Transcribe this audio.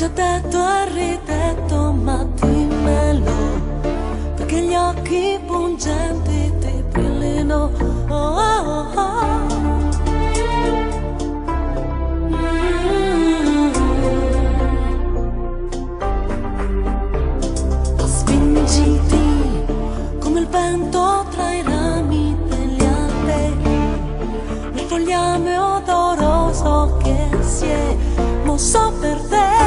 già detto e ridetto, ma dimmelo, perché gli occhi pungenti ti brillino. Oh, oh, oh. Mm. Spingiti come il vento tra i rami degli alberi, nel fogliame odoroso che si è mosso per te.